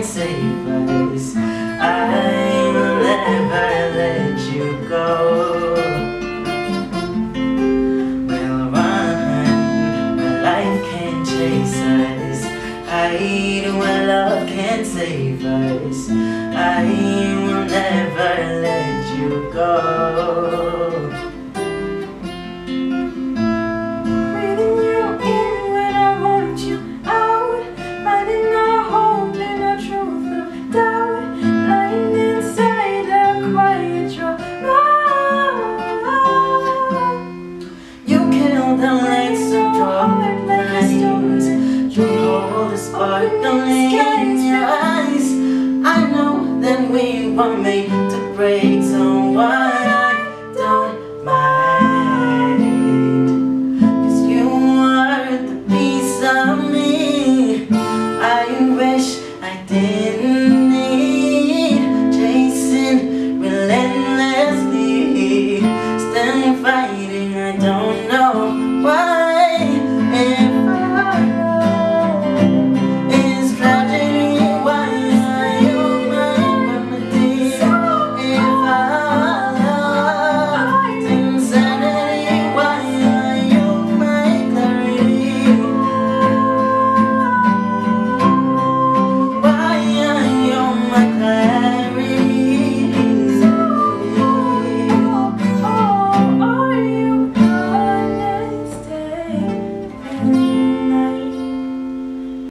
can't save us. I will never let you go. We'll run when life can't chase us. Hide when love can't save us. I hold the spark only in your eyes. I know that we were made to break, so I don't mind. Cause you are the piece of me